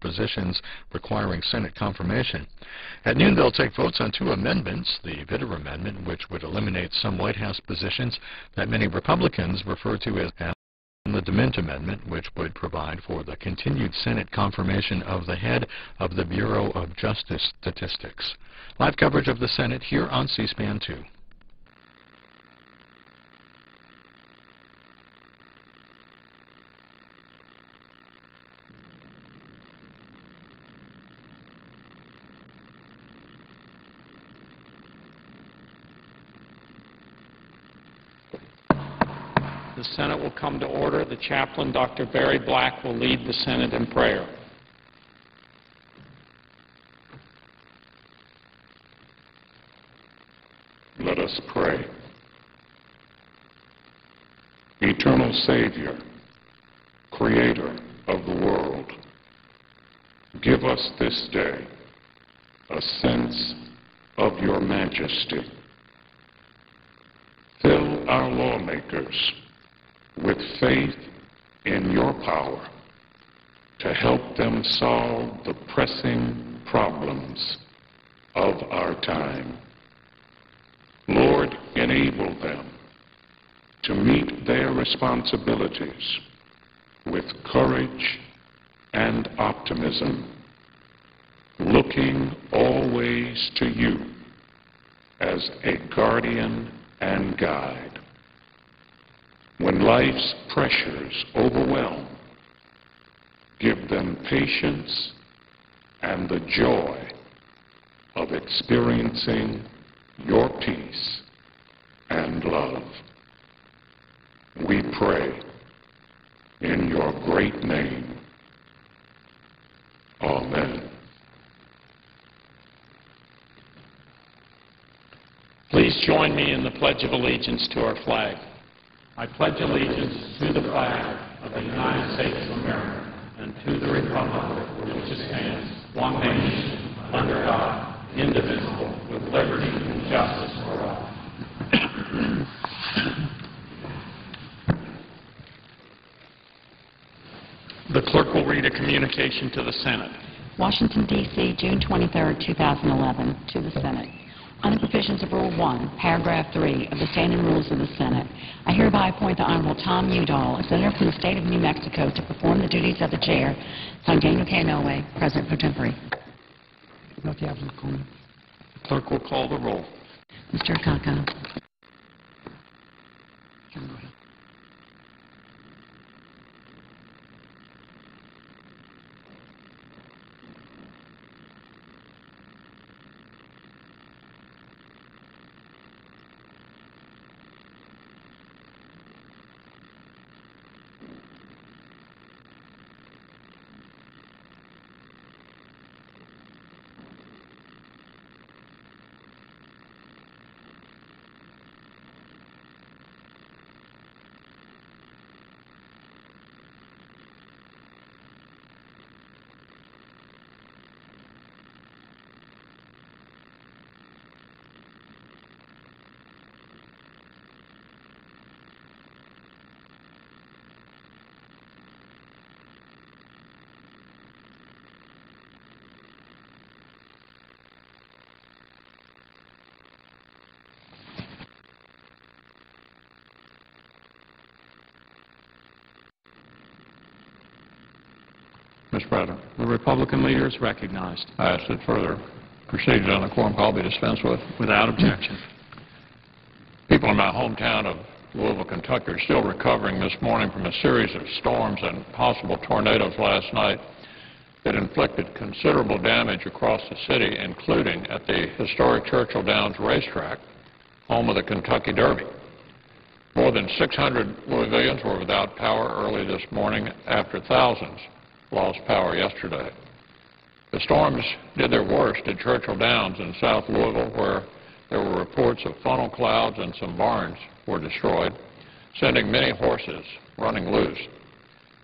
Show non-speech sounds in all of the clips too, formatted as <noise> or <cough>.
positions requiring Senate confirmation. At noon, they'll take votes on two amendments, the Vitter Amendment, which would eliminate some White House positions that many Republicans refer to as the DeMint Amendment, which would provide for the continued Senate confirmation of the head of the Bureau of Justice Statistics. Live coverage of the Senate here on C-SPAN 2. The Senate will come to order. The chaplain, Dr. Barry Black, will lead the Senate in prayer. Let us pray. Eternal Savior, Creator of the world, give us this day a sense of your majesty. Fill our lawmakers with faith in your power to help them solve the pressing problems of our time. Lord, enable them to meet their responsibilities with courage and optimism, looking always to you as a guardian and guide. When life's pressures overwhelm, give them patience and the joy of experiencing your peace and love. We pray in your great name. Amen. Please join me in the Pledge of Allegiance to our flag. I pledge allegiance to the flag of the United States of America and to the republic for which it stands, one nation, under God, indivisible, with liberty and justice for all. The clerk will read a communication to the Senate. Washington, D.C., June 23, 2011, to the Senate. On the provisions of Rule 1, Paragraph 3 of the Standing Rules of the Senate, I hereby appoint the Honorable Tom Udall, a senator from the state of New Mexico, to perform the duties of the chair, signed Daniel K. Inouye, President pro tempore. The clerk will call the roll. Mr. Akaka. Mr. President, The Republican leader is recognized. I ask that further procedures on the quorum call be dispensed with. Without objection. People in my hometown of Louisville, Kentucky are still recovering this morning from a series of storms and possible tornadoes last night that inflicted considerable damage across the city, including at the historic Churchill Downs racetrack, home of the Kentucky Derby. More than 600 Louisvillians were without power early this morning after thousands lost power yesterday. The storms did their worst at Churchill Downs in South Louisville, where there were reports of funnel clouds and some barns were destroyed, sending many horses running loose.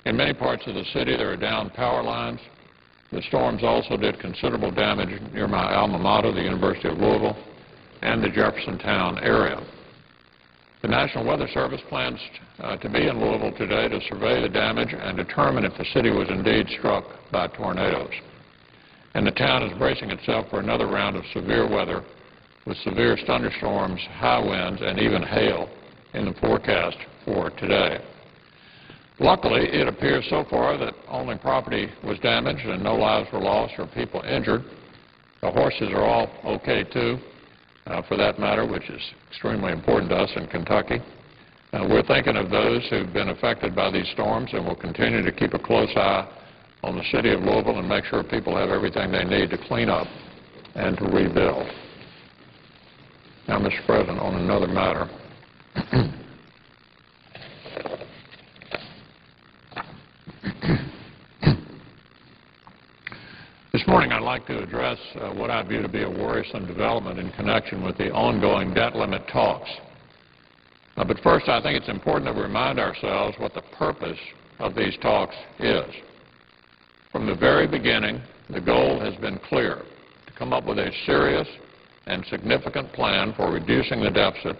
In many parts of the city, there are down power lines. The storms also did considerable damage near my alma mater, the University of Louisville, and the Jeffersontown area. The National Weather Service plans uh, to be in Louisville today to survey the damage and determine if the city was indeed struck by tornadoes. And the town is bracing itself for another round of severe weather with severe thunderstorms, high winds, and even hail in the forecast for today. Luckily, it appears so far that only property was damaged and no lives were lost or people injured. The horses are all okay, too, uh, for that matter, which is extremely important to us in Kentucky. Uh, we're thinking of those who've been affected by these storms, and we'll continue to keep a close eye on the city of Louisville and make sure people have everything they need to clean up and to rebuild. Now, Mr. President, on another matter, <coughs> This morning I'd like to address uh, what I view to be a worrisome development in connection with the ongoing debt limit talks. Uh, but first, I think it's important that we remind ourselves what the purpose of these talks is. From the very beginning, the goal has been clear, to come up with a serious and significant plan for reducing the deficit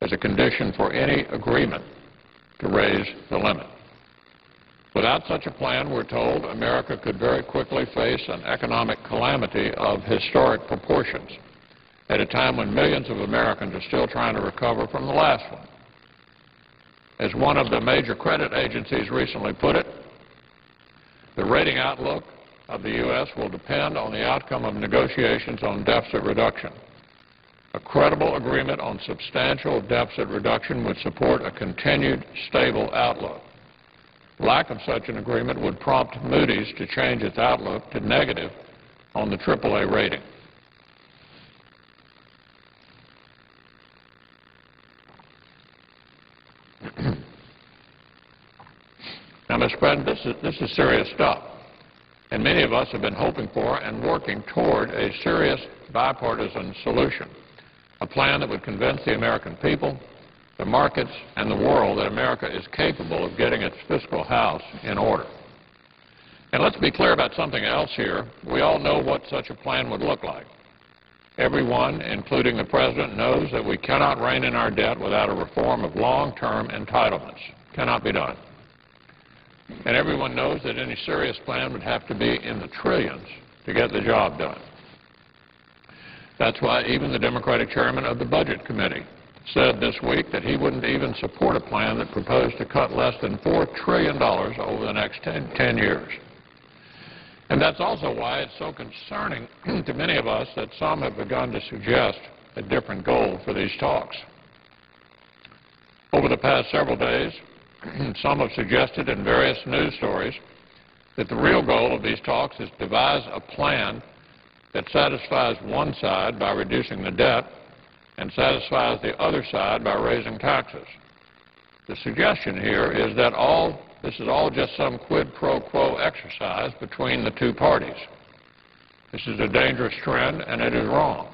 as a condition for any agreement to raise the limit. Without such a plan, we're told, America could very quickly face an economic calamity of historic proportions at a time when millions of Americans are still trying to recover from the last one. As one of the major credit agencies recently put it, the rating outlook of the U.S. will depend on the outcome of negotiations on deficit reduction. A credible agreement on substantial deficit reduction would support a continued stable outlook. Lack of such an agreement would prompt Moody's to change its outlook to negative on the AAA rating. <clears throat> now, Mr. President, this is, this is serious stuff. And many of us have been hoping for and working toward a serious bipartisan solution, a plan that would convince the American people the markets, and the world that America is capable of getting its fiscal house in order. And let's be clear about something else here. We all know what such a plan would look like. Everyone, including the President, knows that we cannot rein in our debt without a reform of long-term entitlements. Cannot be done. And everyone knows that any serious plan would have to be in the trillions to get the job done. That's why even the Democratic chairman of the Budget Committee said this week that he wouldn't even support a plan that proposed to cut less than $4 trillion over the next 10, 10 years. And that's also why it's so concerning <clears throat> to many of us that some have begun to suggest a different goal for these talks. Over the past several days, <clears throat> some have suggested in various news stories that the real goal of these talks is to devise a plan that satisfies one side by reducing the debt and satisfies the other side by raising taxes. The suggestion here is that all this is all just some quid pro quo exercise between the two parties. This is a dangerous trend, and it is wrong.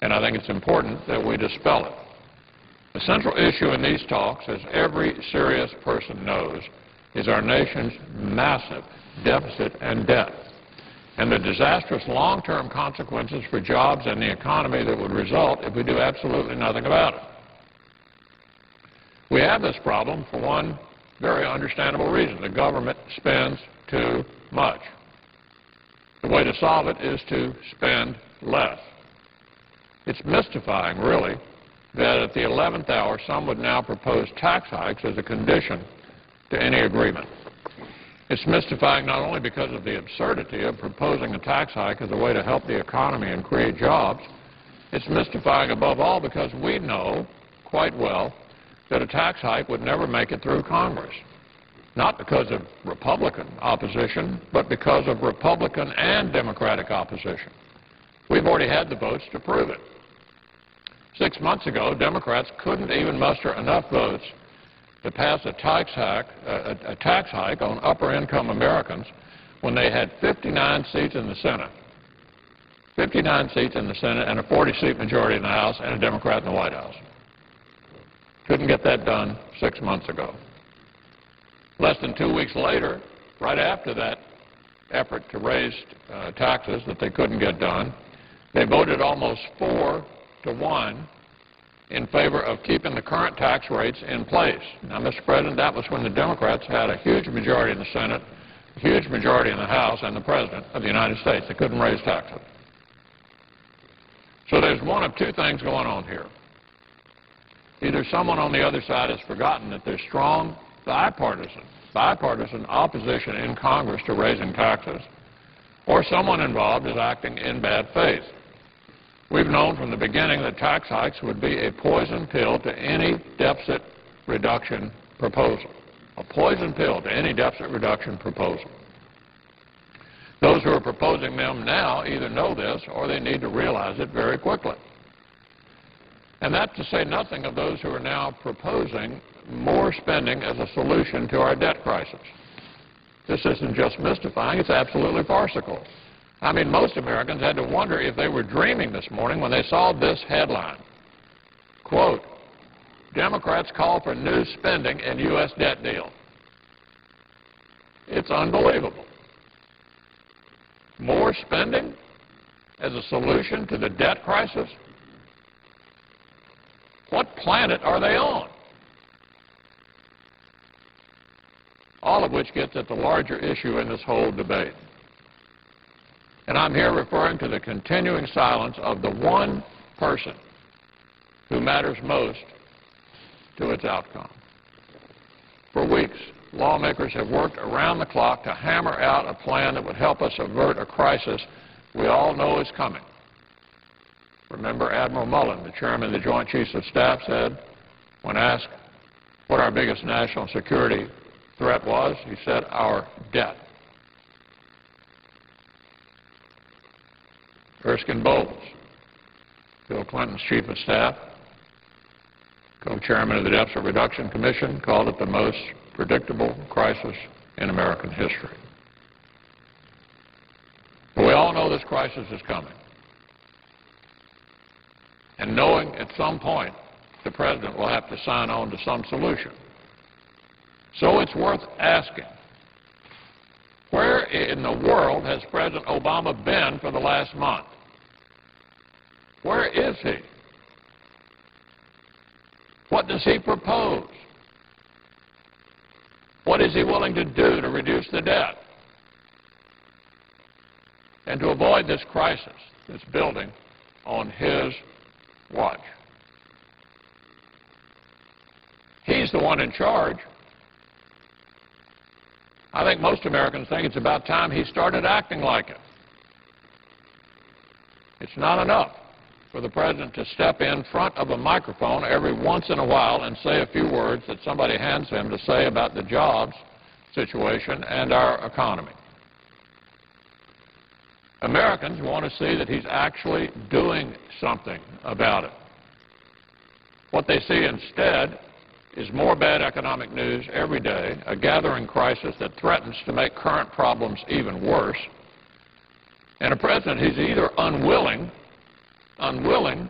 And I think it's important that we dispel it. The central issue in these talks, as every serious person knows, is our nation's massive deficit and debt and the disastrous long-term consequences for jobs and the economy that would result if we do absolutely nothing about it. We have this problem for one very understandable reason. The government spends too much. The way to solve it is to spend less. It's mystifying, really, that at the 11th hour, some would now propose tax hikes as a condition to any agreement. It's mystifying not only because of the absurdity of proposing a tax hike as a way to help the economy and create jobs, it's mystifying above all because we know quite well that a tax hike would never make it through Congress. Not because of Republican opposition, but because of Republican and Democratic opposition. We've already had the votes to prove it. Six months ago, Democrats couldn't even muster enough votes to pass a tax hike, a, a tax hike on upper-income Americans when they had 59 seats in the Senate. 59 seats in the Senate and a 40-seat majority in the House and a Democrat in the White House. Couldn't get that done six months ago. Less than two weeks later, right after that effort to raise uh, taxes that they couldn't get done, they voted almost four to one in favor of keeping the current tax rates in place. Now, Mr. President, that was when the Democrats had a huge majority in the Senate, a huge majority in the House, and the President of the United States. They couldn't raise taxes. So there's one of two things going on here. Either someone on the other side has forgotten that there's strong bipartisan, bipartisan opposition in Congress to raising taxes, or someone involved is acting in bad faith. We've known from the beginning that tax hikes would be a poison pill to any deficit reduction proposal, a poison pill to any deficit reduction proposal. Those who are proposing them now either know this or they need to realize it very quickly. And that's to say nothing of those who are now proposing more spending as a solution to our debt crisis. This isn't just mystifying, it's absolutely farcical. I mean, most Americans had to wonder if they were dreaming this morning when they saw this headline. Quote, Democrats call for new spending in U.S. debt deal. It's unbelievable. More spending as a solution to the debt crisis? What planet are they on? All of which gets at the larger issue in this whole debate. And I'm here referring to the continuing silence of the one person who matters most to its outcome. For weeks, lawmakers have worked around the clock to hammer out a plan that would help us avert a crisis we all know is coming. Remember Admiral Mullen, the chairman of the Joint Chiefs of Staff, said, when asked what our biggest national security threat was, he said, our debt. Erskine Bowles, Bill Clinton's chief of staff, co-chairman of the Deficit Reduction Commission, called it the most predictable crisis in American history. But we all know this crisis is coming. And knowing at some point the president will have to sign on to some solution. So it's worth asking, where in the world has President Obama been for the last month? Where is he? What does he propose? What is he willing to do to reduce the debt? And to avoid this crisis that's building on his watch. He's the one in charge. I think most Americans think it's about time he started acting like it. It's not enough for the president to step in front of a microphone every once in a while and say a few words that somebody hands him to say about the jobs situation and our economy. Americans want to see that he's actually doing something about it. What they see instead is more bad economic news every day, a gathering crisis that threatens to make current problems even worse, and a president who's either unwilling, unwilling,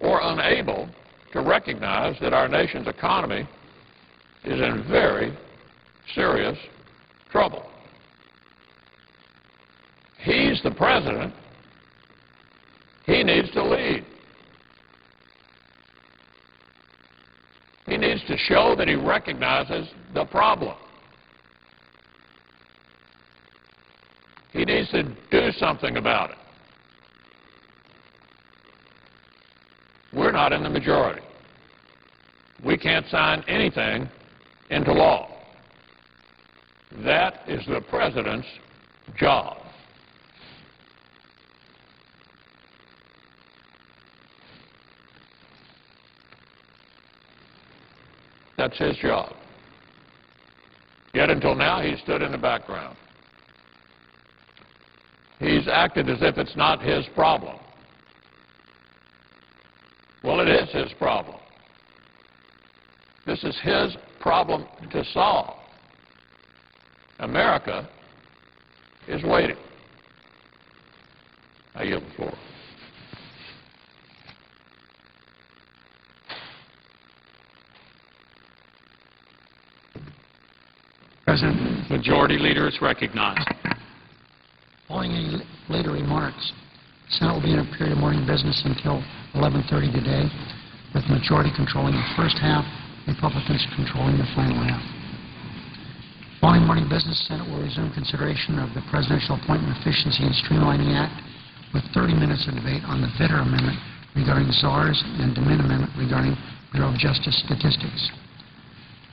or unable to recognize that our nation's economy is in very serious trouble. He's the president. He needs to lead. He needs to show that he recognizes the problem. He needs to do something about it. We're not in the majority. We can't sign anything into law. That is the president's job. That's his job. Yet until now, he stood in the background. He's acted as if it's not his problem. Well, it is his problem. This is his problem to solve. America is waiting. I yield the floor. President, Majority Leader is recognized. Following any later remarks, the Senate will be in a period of morning business until 11:30 today, with majority controlling the first half, Republicans controlling the final half. Following morning business, the Senate will resume consideration of the Presidential Appointment Efficiency and Streamlining Act with 30 minutes of debate on the Vitter Amendment regarding czars and the DeMint Amendment regarding Bureau of Justice statistics.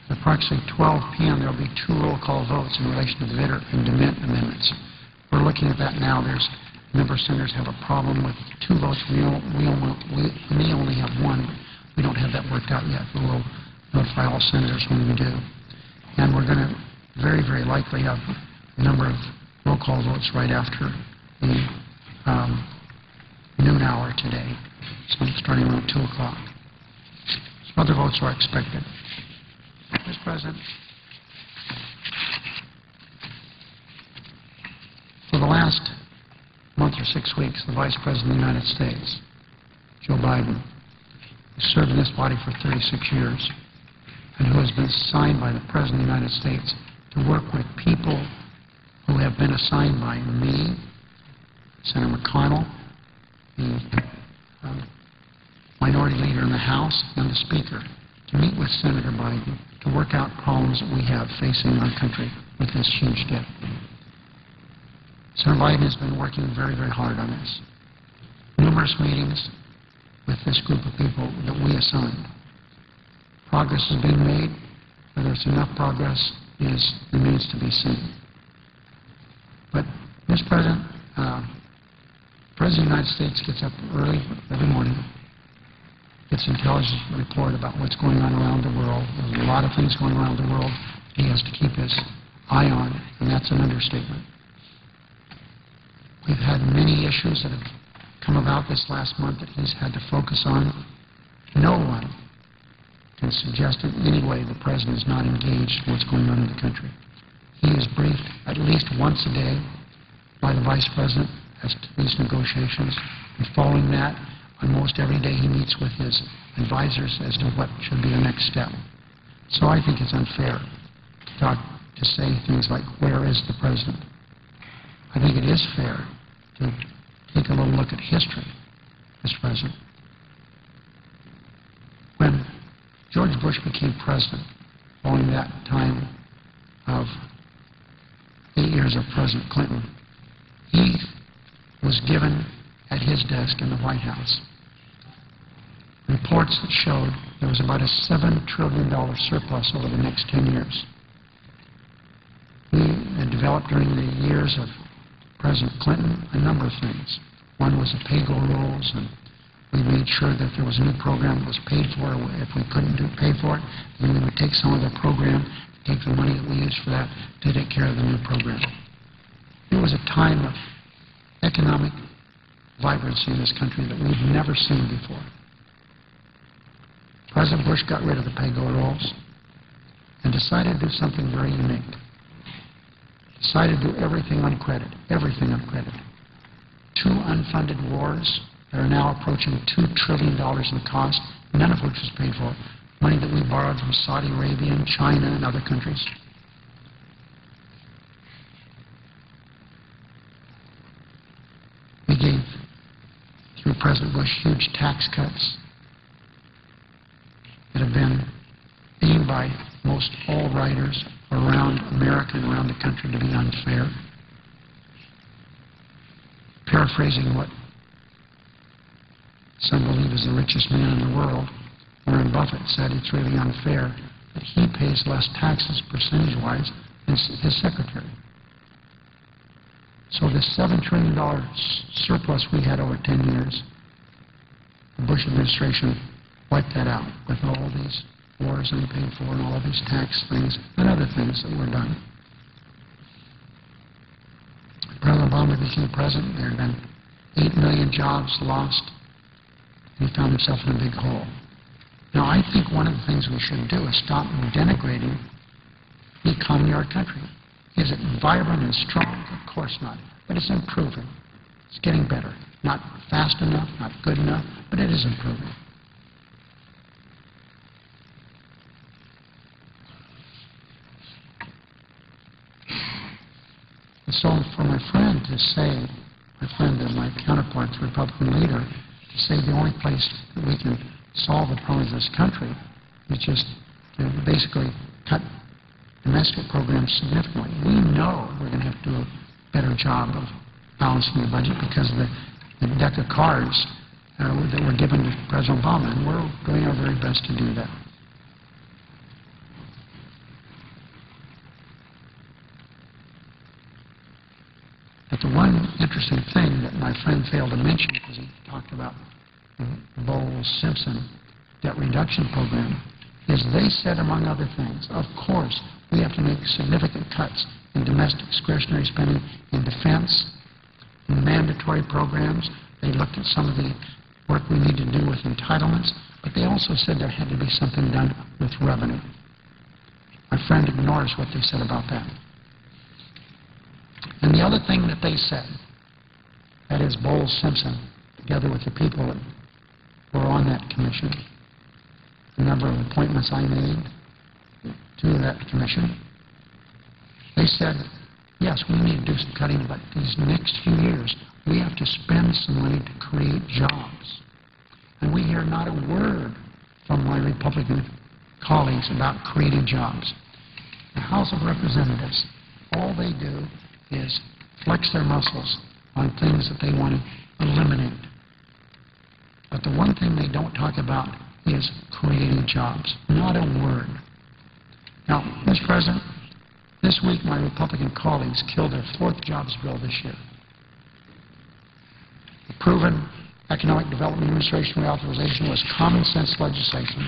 At approximately 12 p.m., there will be two roll call votes in relation to the Vitter and DeMint amendments. We're looking at that now. There's member senators have a problem with two votes. We, we, only- we, only have one. We don't have that worked out yet, but we'll notify all senators when we do. And we're going to very, very likely have a number of roll call votes right after the um, noon hour today, so starting around 2 o'clock. Some other votes are expected. President, for the last month or six weeks, the Vice President of the United States, Joe Biden, who served in this body for 36 years, and who has been assigned by the President of the United States to work with people who have been assigned by me, Senator McConnell, the uh, minority leader in the House, and the Speaker, to meet with Senator Biden to work out problems that we have facing our country with this huge debt. Senator Biden has been working very, very hard on this. Numerous meetings with this group of people that we assigned. Progress has been made. Whether it's enough progress is remains to be seen. But, Mr. President, uh, President of the United States gets up early every morning, gets intelligence report about what's going on around the world. There's a lot of things going around the world he has to keep his eye on, and that's an understatement. We've had many issues that have come about this last month that he's had to focus on. No one can suggest in any way the President is not engaged in what's going on in the country. He is briefed at least once a day by the Vice President as to these negotiations, and following that, on most every day he meets with his advisors as to what should be the next step. So I think it's unfair to talk, to say things like, where is the President? I think it is fair to take a little look at history, Mr. President. When George Bush became president, following that time of eight years of President Clinton, he was given at his desk in the White House reports that showed there was about a $7 trillion surplus over the next 10 years. We had developed during the years of President Clinton a number of things. One was the pay-go rules, and we made sure that there was a new program that was paid for, if we couldn't do, pay for it, then we would take some of the program, take the money that we used for that to take care of the new program. It was a time of economic vibrancy in this country that we've never seen before. President Bush got rid of the pay-go rules and decided to do something very unique. Decided to do everything on credit, everything on credit. Two unfunded wars that are now approaching $2 trillion in cost, none of which was paid for. Money that we borrowed from Saudi Arabia and China and other countries. We gave, through President Bush, huge tax cuts that have been deemed by most all writers around America and around the country to be unfair. Paraphrasing what some believe is the richest man in the world, Warren Buffett said it's really unfair that he pays less taxes percentage-wise than his secretary. So this $7 trillion surplus we had over 10 years, the Bush administration wiped that out with all these wars unpaid for and all of these tax things and other things that were done. President Obama became president. There had been 8 million jobs lost. He found himself in a big hole. Now, I think one of the things we should do is stop denigrating the economy of our country. Is it vibrant and strong? Of course not. But it's improving. It's getting better. Not fast enough, not good enough, but it is improving. And so for my friend to say my friend and my counterpart, the Republican leader, to say the only place that we can solve the problems of this country is just to basically cut domestic programs significantly. We know we're going to have to do a better job of balancing the budget because of the, the deck of cards uh, that were given to President Obama, and we're doing our very best to do that. But the one interesting thing that my friend failed to mention, because he talked about the Bowles-Simpson debt reduction program, is they said, among other things, of course, we have to make significant cuts in domestic discretionary spending, in defense, in mandatory programs. They looked at some of the work we need to do with entitlements, but they also said there had to be something done with revenue. My friend ignores what they said about that. And the other thing that they said, that is Bowles-Simpson, together with the people that were on that commission, the number of appointments I made to that commission, they said, yes, we need to do some cutting, but these next few years, we have to spend some money to create jobs. And we hear not a word from my Republican colleagues about creating jobs. The House of Representatives, all they do is flex their muscles on things that they want to eliminate. But the one thing they don't talk about is creating jobs. Not a word. Now, Mr. President, this week my Republican colleagues killed their fourth jobs bill this year. The proven Economic Development Administration reauthorization was common sense legislation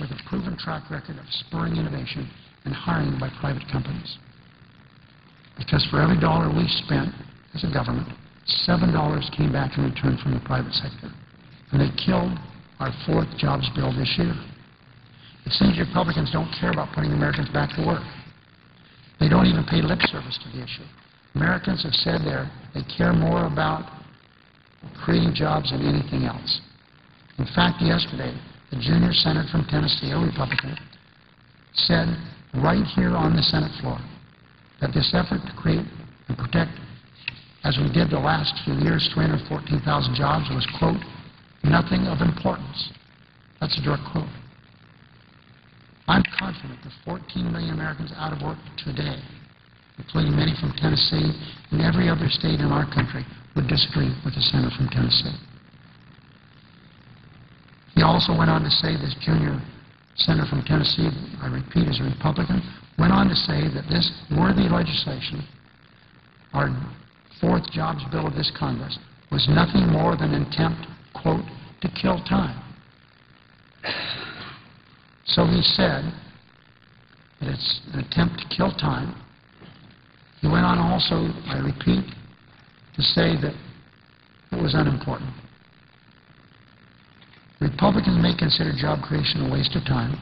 with a proven track record of spurring innovation and hiring by private companies. Because for every dollar we spent as a government, seven dollars came back in return from the private sector. And they killed our fourth jobs bill this year. It seems Republicans don't care about putting Americans back to work. They don't even pay lip service to the issue. Americans have said there they care more about creating jobs than anything else. In fact, yesterday, the junior senator from Tennessee, a Republican, said right here on the Senate floor that this effort to create and protect, as we did the last few years, 314,000 jobs was, quote, nothing of importance. That's a direct quote. I'm confident that 14 million Americans out of work today, including many from Tennessee and every other state in our country, would disagree with the senator from Tennessee. He also went on to say, this junior senator from Tennessee, I repeat, is a Republican, went on to say that this worthy legislation, our fourth jobs bill of this Congress, was nothing more than an attempt, quote, to kill time. So he said that it's an attempt to kill time. He went on also, I repeat, to say that it was unimportant. Republicans may consider job creation a waste of time,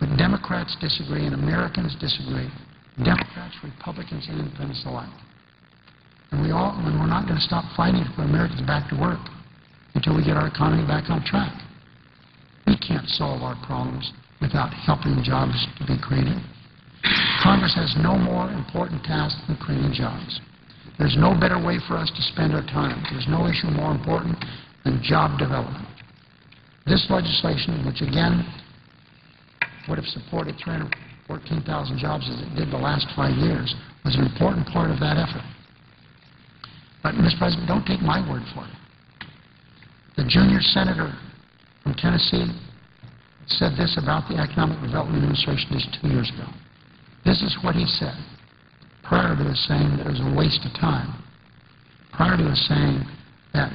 but Democrats disagree and Americans disagree. Democrats, Republicans, and independents alike. And we all, and we're not going to stop fighting to put Americans back to work until we get our economy back on track. We can't solve our problems without helping jobs to be created. Congress has no more important task than creating jobs. There's no better way for us to spend our time. There's no issue more important than job development. This legislation, which again would have supported 314,000 jobs as it did the last five years, was an important part of that effort. But, Mr. President, don't take my word for it. The junior senator from Tennessee said this about the Economic Development Administration just two years ago. This is what he said prior to his saying that it was a waste of time, prior to his saying that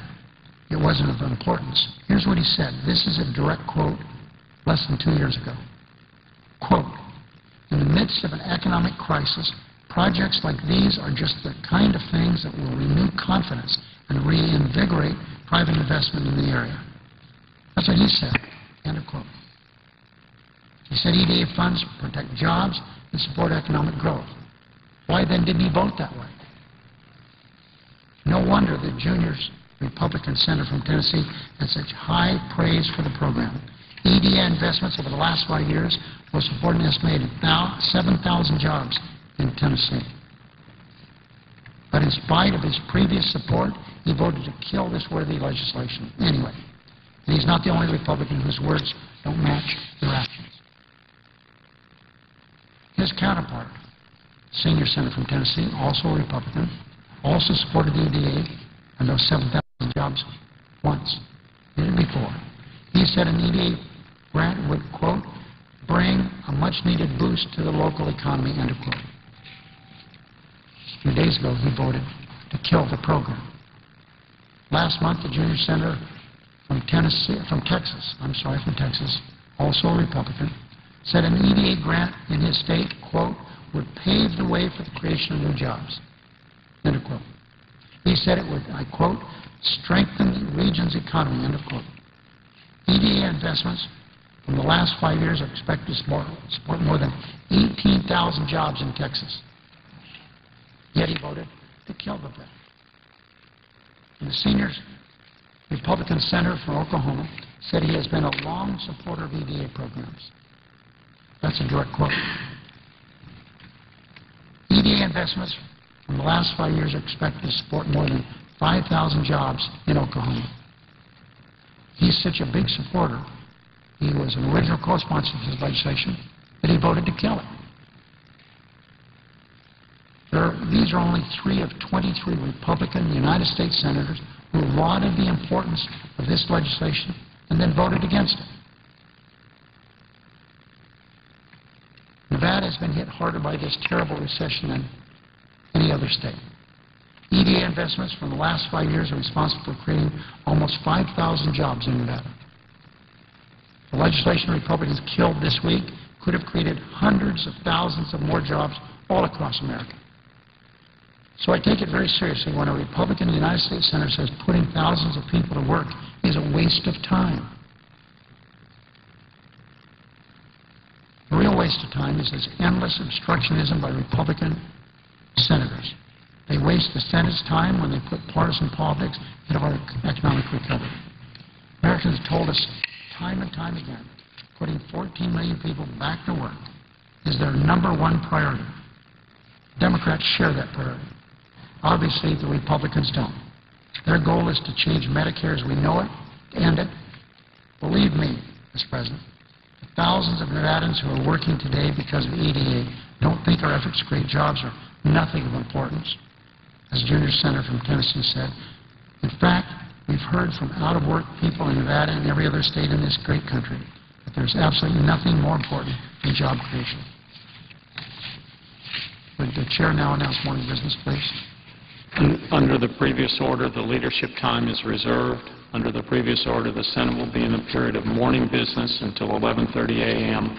it wasn't of importance. Here's what he said. This is a direct quote less than two years ago. Quote, in the midst of an economic crisis, projects like these are just the kind of things that will renew confidence and reinvigorate private investment in the area. That's what he said. End of quote. He said EDA funds protect jobs and support economic growth. Why then didn't he vote that way? No wonder the juniors Republican senator from Tennessee had such high praise for the program. EDA investments over the last five years an estimated now 7,000 jobs in Tennessee. But in spite of his previous support, he voted to kill this worthy legislation anyway. And he's not the only Republican whose words don't match their actions. His counterpart, senior senator from Tennessee, also a Republican, also supported the EDA and those 7,000 jobs once, did it before. He said an EDA grant would, quote, bring a much-needed boost to the local economy, end of quote. A few days ago, he voted to kill the program. Last month, the junior senator from Tennessee, from Texas, I'm sorry, from Texas, also a Republican, said an EDA grant in his state, quote, would pave the way for the creation of new jobs, end of quote. He said it would, I quote, strengthen the region's economy, end of quote. EDA investments from the last five years are expected to support, support more than 18,000 jobs in Texas. Yet he voted to kill the bill. And the senior Republican senator from Oklahoma said he has been a long supporter of EDA programs. That's a direct quote. EDA investments in the last five years are expected to support more than 5,000 jobs in Oklahoma. He's such a big supporter, he was an original co-sponsor of this legislation, but he voted to kill it. There, these are only three of 23 Republican United States senators who lauded the importance of this legislation and then voted against it. Nevada has been hit harder by this terrible recession than any other state. EDA investments from the last five years are responsible for creating almost 5,000 jobs in Nevada. The legislation Republicans killed this week could have created hundreds of thousands of more jobs all across America. So I take it very seriously when a Republican in the United States Senator says putting thousands of people to work is a waste of time. The real waste of time is this endless obstructionism by Republican senators. They waste the Senate's time when they put partisan politics ahead of our economic recovery. Americans told us time and time again, putting 14 million people back to work is their number one priority. Democrats share that priority. Obviously, the Republicans don't. Their goal is to change Medicare as we know it, to end it. Believe me, Mr. President, the thousands of Nevadans who are working today because of EDA don't think our efforts to create jobs are nothing of importance. As Junior Senator from Tennessee said, in fact, we've heard from out-of-work people in Nevada and every other state in this great country that there's absolutely nothing more important than job creation. Would the chair now announce morning business, please? Under the previous order, the leadership time is reserved. Under the previous order, the Senate will be in a period of morning business until 11:30 a.m.,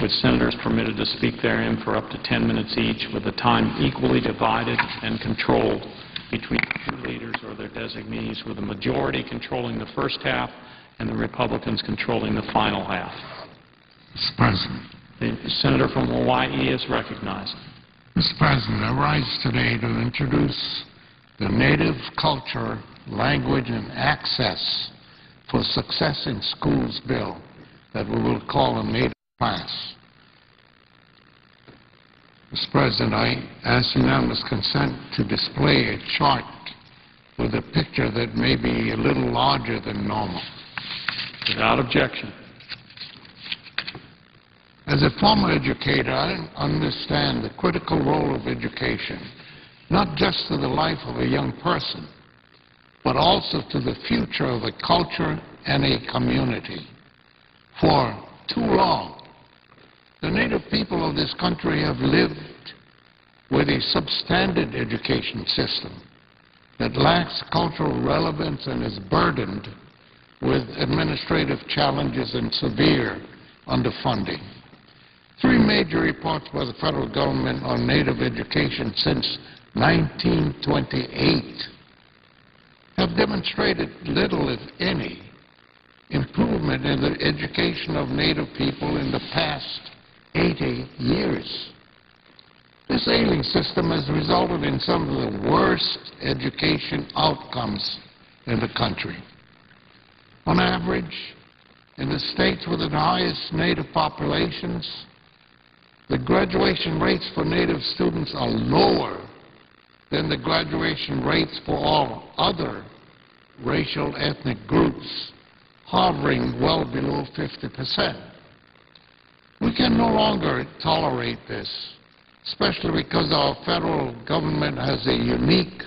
with senators permitted to speak therein for up to 10 minutes each, with the time equally divided and controlled between the two leaders or their designees, with the majority controlling the first half and the Republicans controlling the final half. Mr. President, The senator from Hawaii is recognized. Mr. President, I rise today to introduce the Native Culture, Language, and Access for Success in Schools bill that we will call a Native class. Mr. President, I ask unanimous consent to display a chart with a picture that may be a little larger than normal. Without objection. As a former educator, I understand the critical role of education, not just to the life of a young person, but also to the future of a culture and a community. For too long, the native people of this country have lived with a substandard education system that lacks cultural relevance and is burdened with administrative challenges and severe underfunding. Three major reports by the federal government on Native education since 1928 have demonstrated little, if any, improvement in the education of Native people in the past 80 years. This ailing system has resulted in some of the worst education outcomes in the country. On average, in the states with the highest Native populations, the graduation rates for Native students are lower than the graduation rates for all other racial ethnic groups, hovering well below 50%. We can no longer tolerate this, especially because our federal government has a unique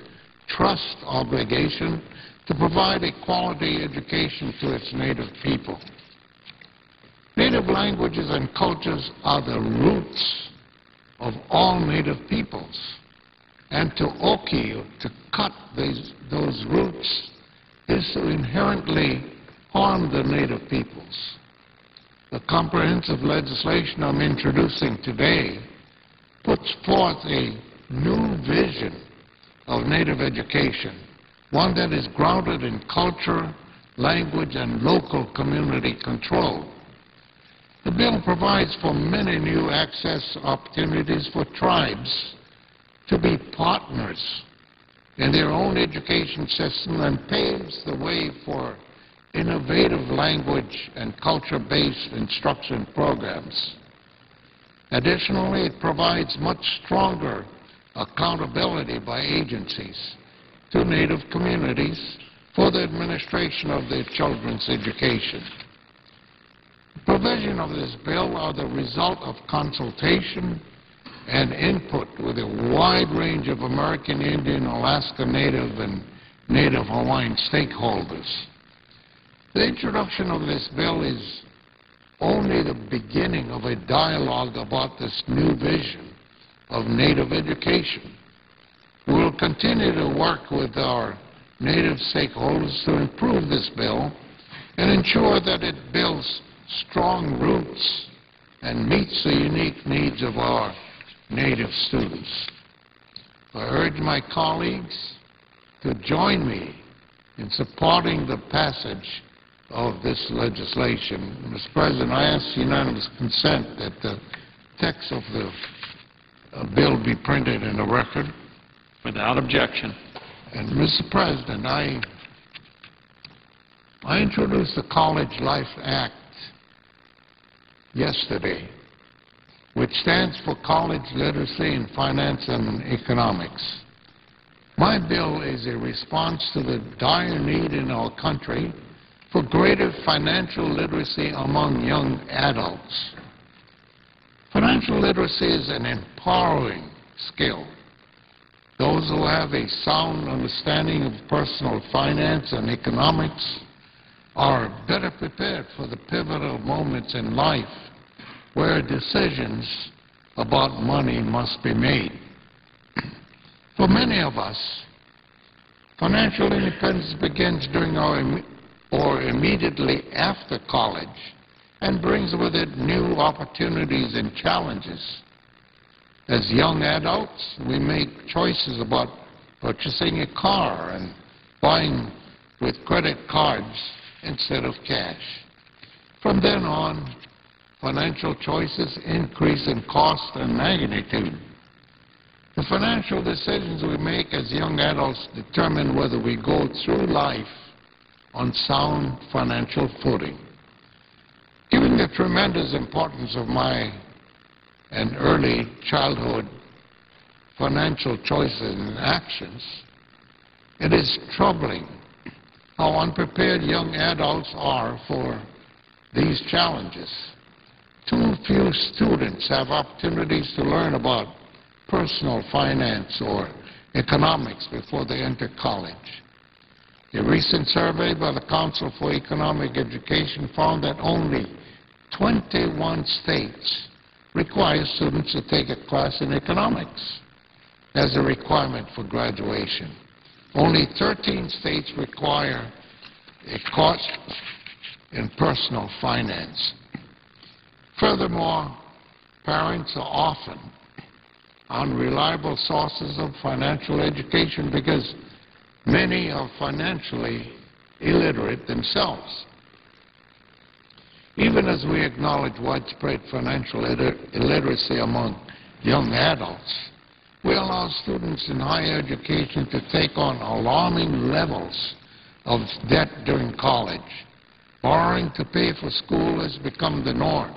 trust obligation to provide a quality education to its native people. Native languages and cultures are the roots of all native peoples. And to okie, to cut these, those roots, is to inherently harm the native peoples. The comprehensive legislation I'm introducing today puts forth a new vision of Native education, one that is grounded in culture, language, and local community control. The bill provides for many new access opportunities for tribes to be partners in their own education system and paves the way for innovative language and culture-based instruction programs. Additionally, it provides much stronger accountability by agencies to Native communities for the administration of their children's education. The provision of this bill are the result of consultation and input with a wide range of American Indian, Alaska Native, and Native Hawaiian stakeholders. The introduction of this bill is only the beginning of a dialogue about this new vision of Native education. We will continue to work with our Native stakeholders to improve this bill and ensure that it builds strong roots and meets the unique needs of our Native students. I urge my colleagues to join me in supporting the passage of this legislation. Mr. President, I ask unanimous consent that the text of the uh, bill be printed in the record. Without objection. And, Mr. President, I, I introduced the College Life Act yesterday, which stands for College Literacy in Finance and Economics. My bill is a response to the dire need in our country for greater financial literacy among young adults. Financial literacy is an empowering skill. Those who have a sound understanding of personal finance and economics are better prepared for the pivotal moments in life where decisions about money must be made. For many of us, financial independence begins during our or immediately after college and brings with it new opportunities and challenges. As young adults, we make choices about purchasing a car and buying with credit cards instead of cash. From then on, financial choices increase in cost and magnitude. The financial decisions we make as young adults determine whether we go through life on sound financial footing. Given the tremendous importance of my and early childhood financial choices and actions, it is troubling how unprepared young adults are for these challenges. Too few students have opportunities to learn about personal finance or economics before they enter college. A recent survey by the Council for Economic Education found that only 21 states require students to take a class in economics as a requirement for graduation. Only 13 states require a course in personal finance. Furthermore, parents are often unreliable sources of financial education because Many are financially illiterate themselves. Even as we acknowledge widespread financial illiteracy among young adults, we allow students in higher education to take on alarming levels of debt during college. Borrowing to pay for school has become the norm.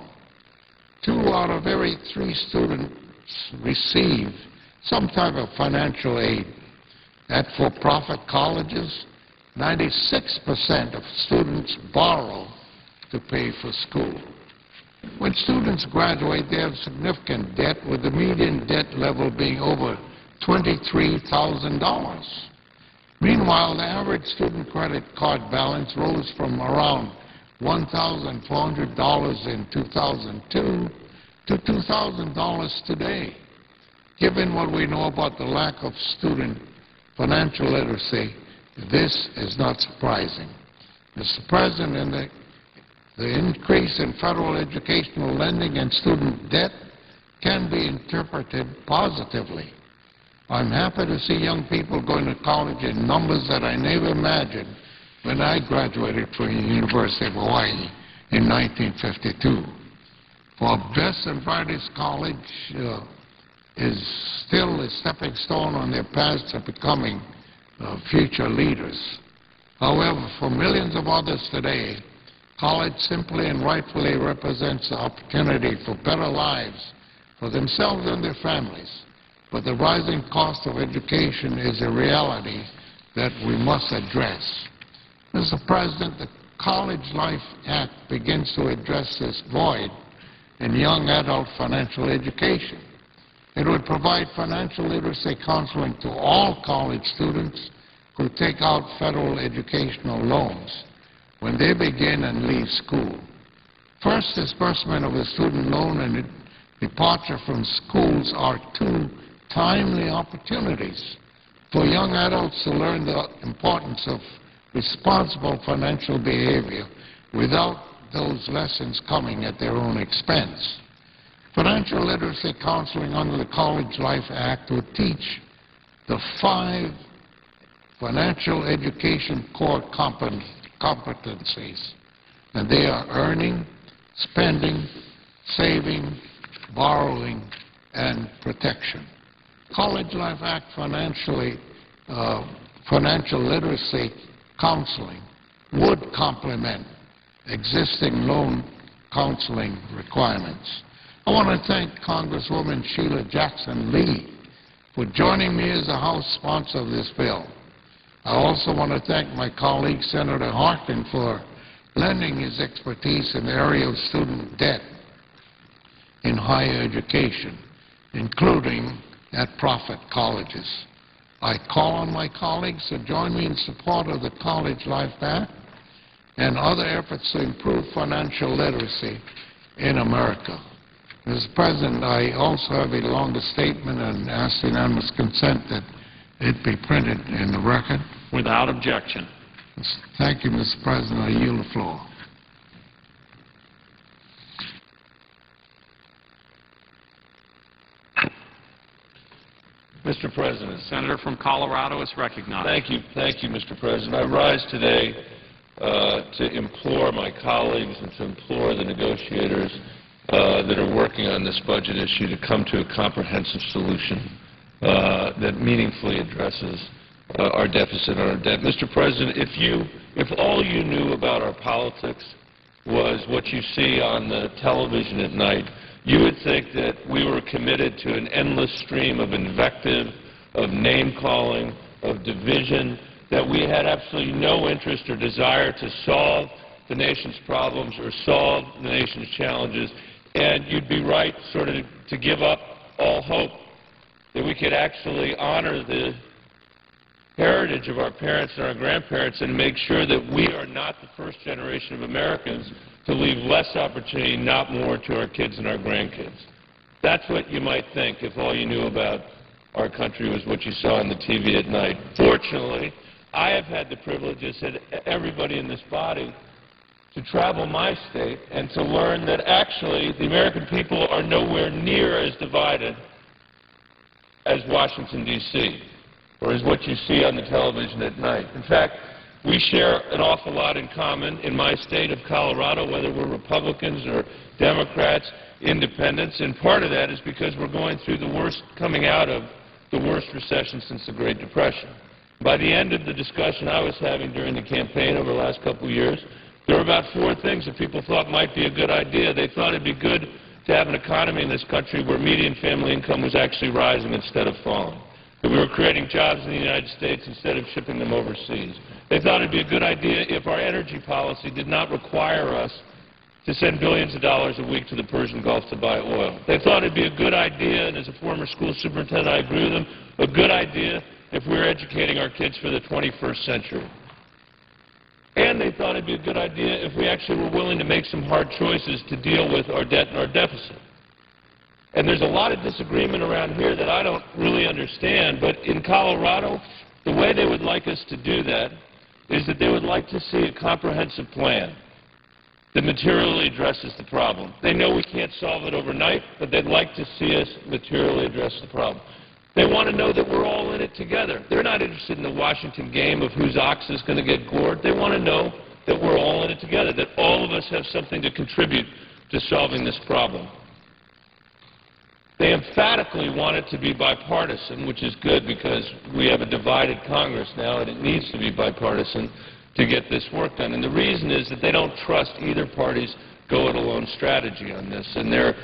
Two out of every three students receive some type of financial aid. At for-profit colleges, 96% of students borrow to pay for school. When students graduate, they have significant debt, with the median debt level being over $23,000. Meanwhile, the average student credit card balance rose from around $1,400 in 2002 to $2,000 today. Given what we know about the lack of student financial literacy, this is not surprising. Mr. President, the, the increase in federal educational lending and student debt can be interpreted positively. I'm happy to see young people going to college in numbers that I never imagined when I graduated from the University of Hawaii in 1952. For best and brightest college uh, is still a stepping stone on their path to becoming uh, future leaders. However, for millions of others today, college simply and rightfully represents the opportunity for better lives for themselves and their families. But the rising cost of education is a reality that we must address. Mr. President, the College Life Act begins to address this void in young adult financial education. It would provide financial literacy counseling to all college students who take out federal educational loans when they begin and leave school. First disbursement of a student loan and departure from schools are two timely opportunities for young adults to learn the importance of responsible financial behavior without those lessons coming at their own expense. Financial literacy counseling under the College Life Act would teach the five financial education core competencies, and they are earning, spending, saving, borrowing, and protection. College Life Act financially, uh, financial literacy counseling would complement existing loan counseling requirements. I want to thank Congresswoman Sheila Jackson Lee for joining me as the House sponsor of this bill. I also want to thank my colleague, Senator Harkin, for lending his expertise in the area of student debt in higher education, including at-profit colleges. I call on my colleagues to join me in support of the College Life Act and other efforts to improve financial literacy in America. Mr. President, I also have a longer statement and ask unanimous consent that it be printed in the record. Without objection. Thank you, Mr. President. I yield the floor. Mr. President. Senator from Colorado is recognized. Thank you, thank you, Mr. President. I rise today uh, to implore my colleagues and to implore the negotiators uh, that are working on this budget issue to come to a comprehensive solution uh, that meaningfully addresses uh, our deficit and our debt. Mr. President, if you, if all you knew about our politics was what you see on the television at night, you would think that we were committed to an endless stream of invective, of name-calling, of division, that we had absolutely no interest or desire to solve the nation's problems or solve the nation's challenges, and you'd be right sort of to give up all hope that we could actually honor the heritage of our parents and our grandparents and make sure that we are not the first generation of Americans to leave less opportunity, not more, to our kids and our grandkids. That's what you might think if all you knew about our country was what you saw on the TV at night. Fortunately, I have had the privilege, as said everybody in this body, to travel my state and to learn that actually the American people are nowhere near as divided as Washington, D.C., or as what you see on the television at night. In fact, we share an awful lot in common in my state of Colorado, whether we're Republicans or Democrats, independents, and part of that is because we're going through the worst, coming out of the worst recession since the Great Depression. By the end of the discussion I was having during the campaign over the last couple of years, there were about four things that people thought might be a good idea. They thought it'd be good to have an economy in this country where median family income was actually rising instead of falling, that we were creating jobs in the United States instead of shipping them overseas. They thought it would be a good idea if our energy policy did not require us to send billions of dollars a week to the Persian Gulf to buy oil. They thought it would be a good idea, and as a former school superintendent, I agree with them, a good idea if we were educating our kids for the 21st century. And they thought it would be a good idea if we actually were willing to make some hard choices to deal with our debt and our deficit. And there's a lot of disagreement around here that I don't really understand, but in Colorado, the way they would like us to do that is that they would like to see a comprehensive plan that materially addresses the problem. They know we can't solve it overnight, but they'd like to see us materially address the problem. They want to know that we're all in it together. They're not interested in the Washington game of whose ox is going to get gored. They want to know that we're all in it together, that all of us have something to contribute to solving this problem. They emphatically want it to be bipartisan, which is good because we have a divided Congress now, and it needs to be bipartisan to get this work done. And the reason is that they don't trust either party's go-it-alone strategy on this. And they're,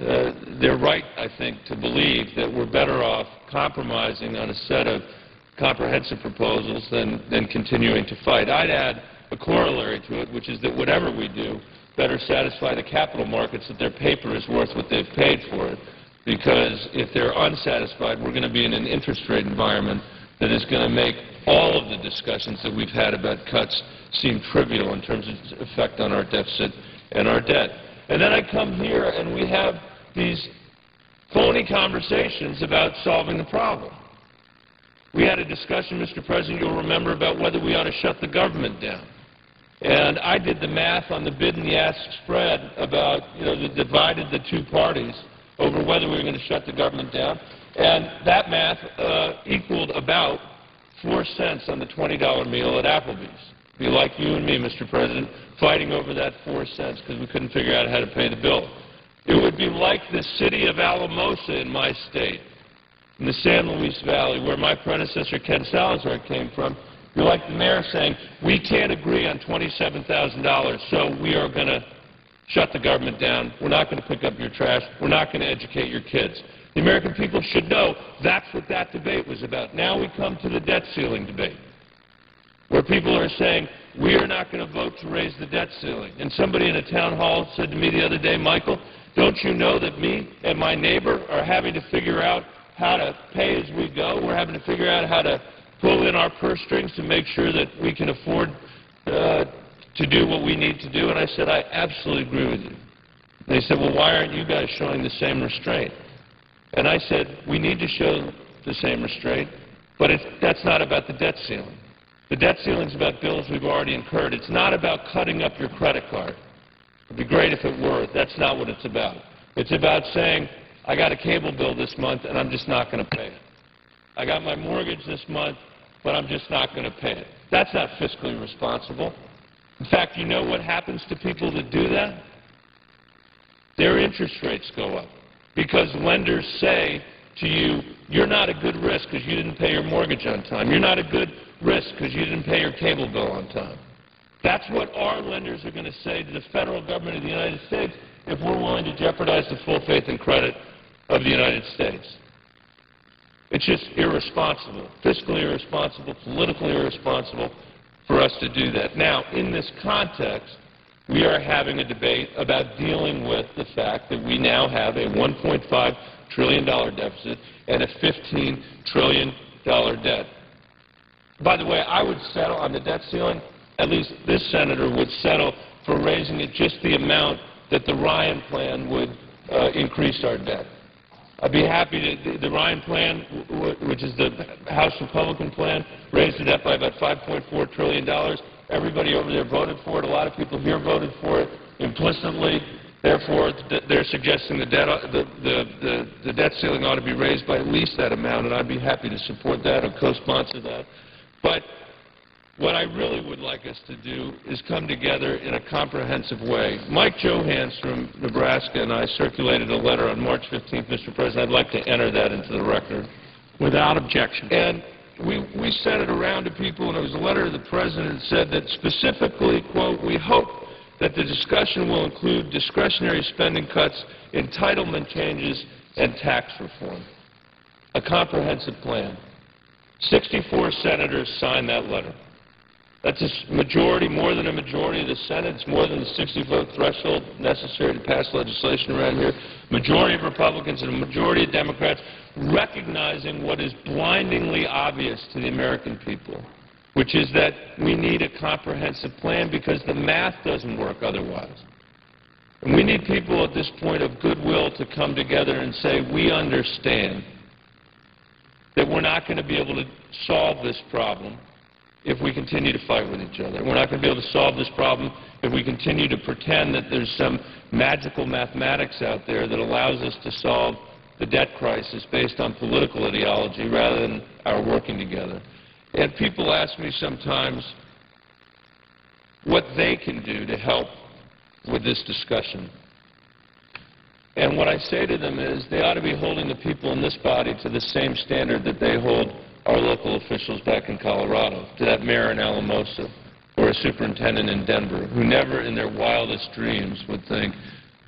uh, they're right, I think, to believe that we're better off compromising on a set of comprehensive proposals than, than continuing to fight. I'd add a corollary to it, which is that whatever we do, better satisfy the capital markets that their paper is worth what they've paid for it. Because if they're unsatisfied, we're going to be in an interest rate environment that is going to make all of the discussions that we've had about cuts seem trivial in terms of its effect on our deficit and our debt. And then I come here and we have these phony conversations about solving the problem. We had a discussion, Mr. President, you'll remember, about whether we ought to shut the government down. And I did the math on the bid and the ask spread about, you know, that divided the two parties over whether we were going to shut the government down. And that math uh, equaled about 4 cents on the $20 meal at Applebee's. Be like you and me, Mr. President, fighting over that 4 cents because we couldn't figure out how to pay the bill. It would be like the city of Alamosa in my state, in the San Luis Valley, where my predecessor Ken Salazar came from. You're like the mayor saying, we can't agree on $27,000, so we are going to shut the government down. We're not going to pick up your trash. We're not going to educate your kids. The American people should know that's what that debate was about. Now we come to the debt ceiling debate, where people are saying, we are not going to vote to raise the debt ceiling. And somebody in a town hall said to me the other day, Michael, don't you know that me and my neighbor are having to figure out how to pay as we go? We're having to figure out how to pull in our purse strings to make sure that we can afford uh, to do what we need to do. And I said, I absolutely agree with you. They said, well, why aren't you guys showing the same restraint? And I said, we need to show the same restraint, but that's not about the debt ceiling. The debt ceiling is about bills we've already incurred. It's not about cutting up your credit card. It would be great if it were. That's not what it's about. It's about saying, I got a cable bill this month and I'm just not going to pay it. I got my mortgage this month, but I'm just not going to pay it. That's not fiscally responsible. In fact, you know what happens to people that do that? Their interest rates go up because lenders say to you, you're not a good risk because you didn't pay your mortgage on time. You're not a good risk because you didn't pay your cable bill on time. That's what our lenders are going to say to the federal government of the United States if we're willing to jeopardize the full faith and credit of the United States. It's just irresponsible, fiscally irresponsible, politically irresponsible for us to do that. Now, in this context, we are having a debate about dealing with the fact that we now have a $1.5 trillion deficit and a $15 trillion debt. By the way, I would settle on the debt ceiling, at least this senator would settle for raising it just the amount that the Ryan plan would uh, increase our debt. I'd be happy to, the, the Ryan plan, which is the House Republican plan, raised the debt by about $5.4 trillion. Everybody over there voted for it. A lot of people here voted for it implicitly. Therefore, they're suggesting the debt, uh, the, the, the, the debt ceiling ought to be raised by at least that amount, and I'd be happy to support that or co-sponsor that. But what I really would like us to do is come together in a comprehensive way. Mike Johanns from Nebraska and I circulated a letter on March 15th, Mr. President. I'd like to enter that into the record. Without objection. And we, we sent it around to people, and it was a letter to the President that said that specifically, quote, we hope that the discussion will include discretionary spending cuts, entitlement changes, and tax reform. A comprehensive plan. 64 senators signed that letter. That's a majority, more than a majority of the Senate. It's more than the 60-vote threshold necessary to pass legislation around here. Majority of Republicans and a majority of Democrats recognizing what is blindingly obvious to the American people, which is that we need a comprehensive plan because the math doesn't work otherwise. And we need people at this point of goodwill to come together and say, we understand that we're not going to be able to solve this problem if we continue to fight with each other. We're not going to be able to solve this problem if we continue to pretend that there's some magical mathematics out there that allows us to solve the debt crisis based on political ideology rather than our working together. And people ask me sometimes what they can do to help with this discussion. And what I say to them is they ought to be holding the people in this body to the same standard that they hold our local officials back in Colorado, to that mayor in Alamosa or a superintendent in Denver, who never in their wildest dreams would think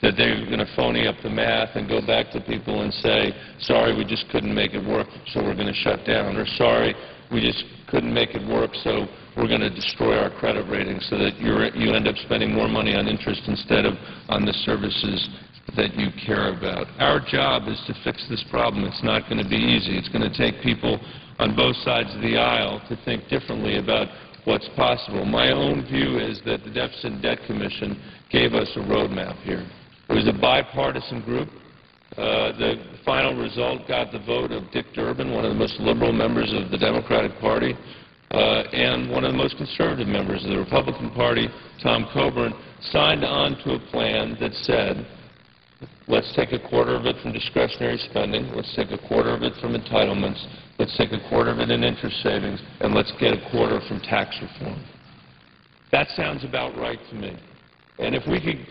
that they were going to phony up the math and go back to people and say, sorry, we just couldn't make it work, so we're going to shut down, or sorry, we just couldn't make it work, so we're going to destroy our credit rating so that you end up spending more money on interest instead of on the services that you care about. Our job is to fix this problem. It's not going to be easy. It's going to take people on both sides of the aisle to think differently about what's possible. My own view is that the Deficit and Debt Commission gave us a roadmap here. It was a bipartisan group. Uh, the final result got the vote of Dick Durbin, one of the most liberal members of the Democratic Party, uh, and one of the most conservative members of the Republican Party, Tom Coburn, signed on to a plan that said Let's take a quarter of it from discretionary spending. Let's take a quarter of it from entitlements. Let's take a quarter of it in interest savings. And let's get a quarter from tax reform. That sounds about right to me. And if we could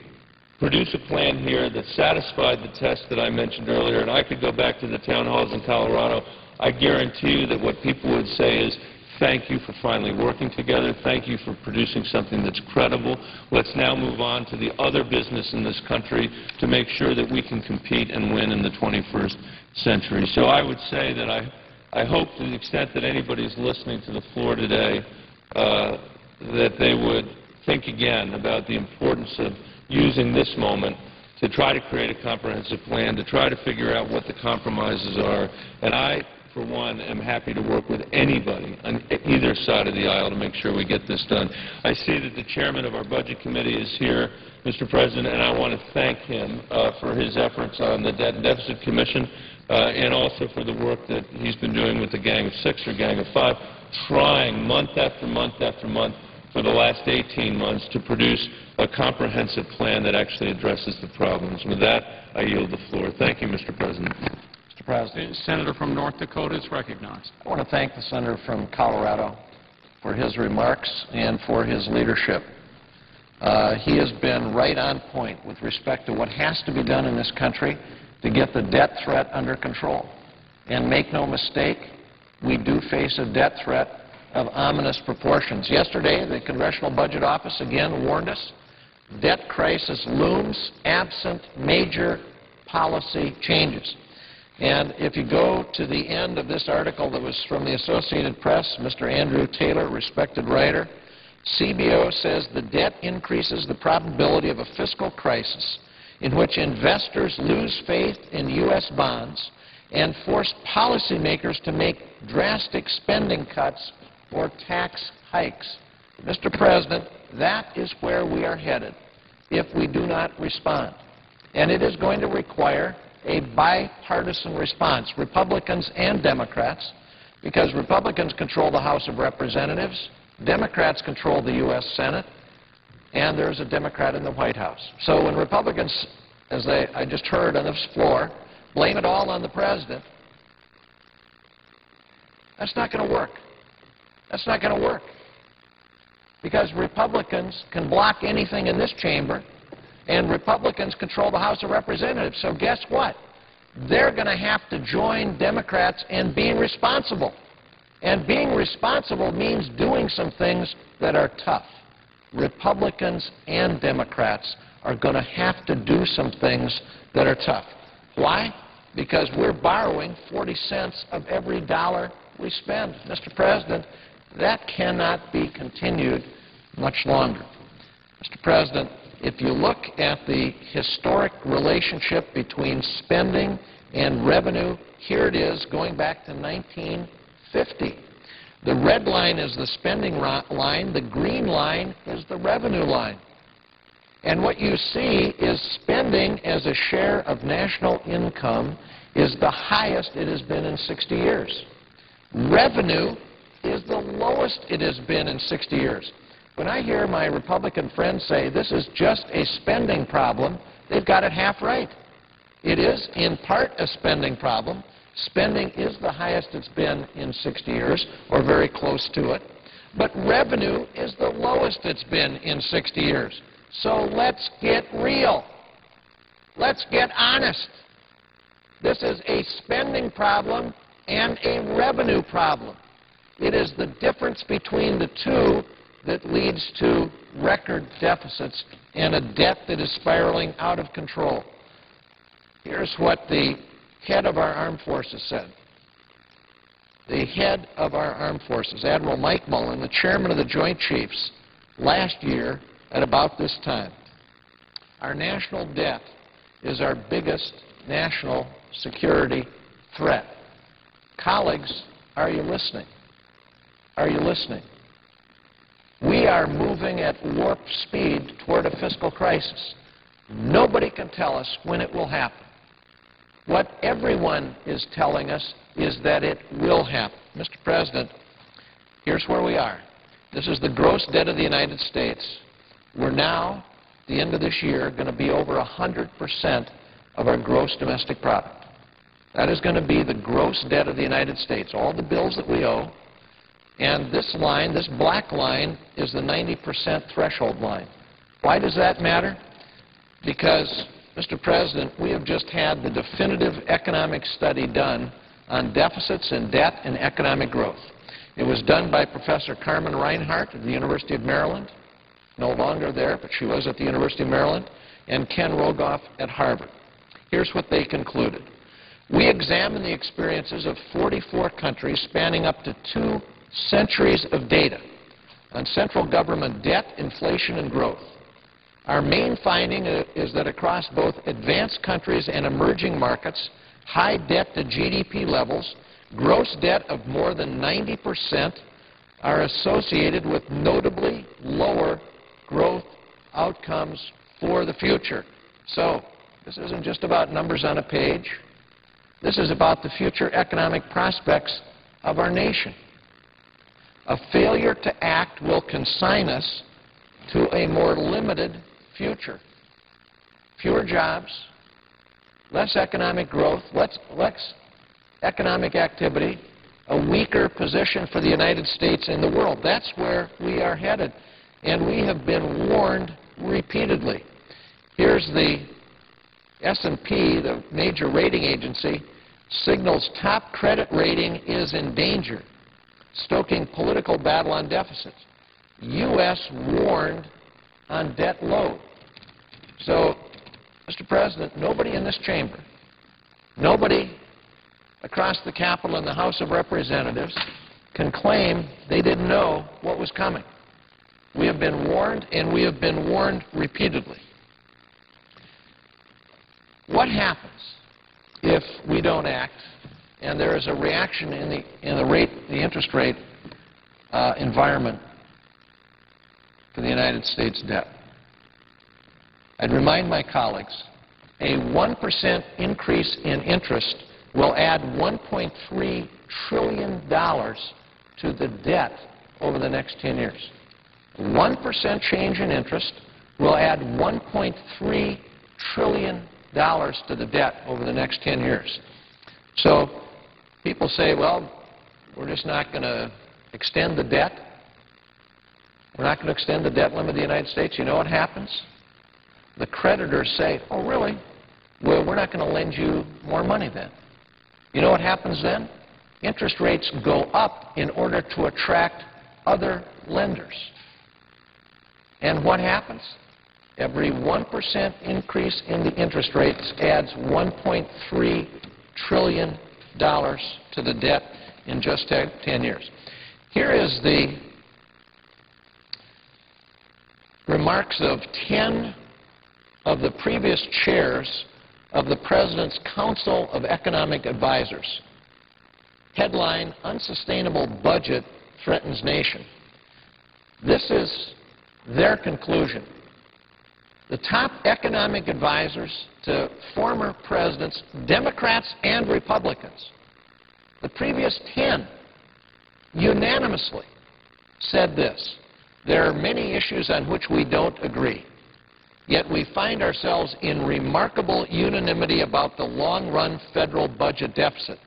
produce a plan here that satisfied the test that I mentioned earlier, and I could go back to the town halls in Colorado, I guarantee you that what people would say is, Thank you for finally working together. Thank you for producing something that's credible. Let's now move on to the other business in this country to make sure that we can compete and win in the 21st century. So I would say that I, I hope to the extent that anybody is listening to the floor today uh, that they would think again about the importance of using this moment to try to create a comprehensive plan, to try to figure out what the compromises are. And I for one, am happy to work with anybody on either side of the aisle to make sure we get this done. I see that the chairman of our Budget Committee is here, Mr. President, and I want to thank him uh, for his efforts on the Debt and Deficit Commission uh, and also for the work that he's been doing with the Gang of Six or Gang of Five, trying month after month after month for the last 18 months to produce a comprehensive plan that actually addresses the problems. With that, I yield the floor. Thank you, Mr. President. Mr. President. Senator from North Dakota is recognized. I want to thank the senator from Colorado for his remarks and for his leadership. Uh, he has been right on point with respect to what has to be done in this country to get the debt threat under control. And make no mistake, we do face a debt threat of ominous proportions. Yesterday, the Congressional Budget Office again warned us, debt crisis looms absent major policy changes. And if you go to the end of this article that was from the Associated Press, Mr. Andrew Taylor, respected writer, CBO says the debt increases the probability of a fiscal crisis in which investors lose faith in U.S. bonds and force policymakers to make drastic spending cuts or tax hikes. Mr. President, that is where we are headed if we do not respond. And it is going to require a bipartisan response, Republicans and Democrats, because Republicans control the House of Representatives, Democrats control the U.S. Senate, and there's a Democrat in the White House. So when Republicans, as they, I just heard on this floor, blame it all on the president, that's not going to work. That's not going to work. Because Republicans can block anything in this chamber and Republicans control the House of Representatives. So guess what? They're going to have to join Democrats in being responsible. And being responsible means doing some things that are tough. Republicans and Democrats are going to have to do some things that are tough. Why? Because we're borrowing 40 cents of every dollar we spend. Mr. President, that cannot be continued much longer. Mr. President, if you look at the historic relationship between spending and revenue, here it is going back to 1950. The red line is the spending line. The green line is the revenue line. And what you see is spending as a share of national income is the highest it has been in 60 years. Revenue is the lowest it has been in 60 years. When I hear my Republican friends say this is just a spending problem, they've got it half right. It is, in part, a spending problem. Spending is the highest it's been in 60 years, or very close to it. But revenue is the lowest it's been in 60 years. So let's get real. Let's get honest. This is a spending problem and a revenue problem. It is the difference between the two that leads to record deficits and a debt that is spiraling out of control. Here's what the head of our armed forces said. The head of our armed forces, Admiral Mike Mullen, the chairman of the Joint Chiefs, last year at about this time. Our national debt is our biggest national security threat. Colleagues, are you listening? Are you listening? We are moving at warp speed toward a fiscal crisis. Nobody can tell us when it will happen. What everyone is telling us is that it will happen. Mr. President, here's where we are. This is the gross debt of the United States. We're now, at the end of this year, going to be over 100% of our gross domestic product. That is going to be the gross debt of the United States, all the bills that we owe. And this line, this black line, is the 90% threshold line. Why does that matter? Because, Mr. President, we have just had the definitive economic study done on deficits and debt and economic growth. It was done by Professor Carmen Reinhart of the University of Maryland no longer there, but she was at the University of Maryland, and Ken Rogoff at Harvard. Here's what they concluded. We examined the experiences of 44 countries spanning up to two centuries of data on central government debt, inflation, and growth. Our main finding is that across both advanced countries and emerging markets, high debt to GDP levels, gross debt of more than 90 percent, are associated with notably lower growth outcomes for the future. So this isn't just about numbers on a page. This is about the future economic prospects of our nation. A failure to act will consign us to a more limited future. Fewer jobs, less economic growth, less, less economic activity, a weaker position for the United States in the world. That's where we are headed and we have been warned repeatedly. Here's the S&P, the major rating agency, signals top credit rating is in danger, stoking political battle on deficits. U.S. warned on debt load. So, Mr. President, nobody in this chamber, nobody across the Capitol and the House of Representatives can claim they didn't know what was coming. We have been warned, and we have been warned repeatedly. What happens if we don't act and there is a reaction in the, in the, rate, the interest rate uh, environment for the United States debt? I'd remind my colleagues, a 1% increase in interest will add $1.3 trillion to the debt over the next 10 years. 1% change in interest will add $1.3 trillion to the debt over the next 10 years. So people say, well, we're just not going to extend the debt. We're not going to extend the debt limit of the United States. You know what happens? The creditors say, oh, really? Well, we're not going to lend you more money then. You know what happens then? Interest rates go up in order to attract other lenders. And what happens? Every 1% increase in the interest rates adds $1.3 trillion to the debt in just 10 years. Here is the remarks of 10 of the previous chairs of the President's Council of Economic Advisers. Headline, Unsustainable Budget Threatens Nation. This is their conclusion. The top economic advisors to former presidents, Democrats and Republicans, the previous 10 unanimously said this. There are many issues on which we don't agree. Yet we find ourselves in remarkable unanimity about the long-run federal budget deficit.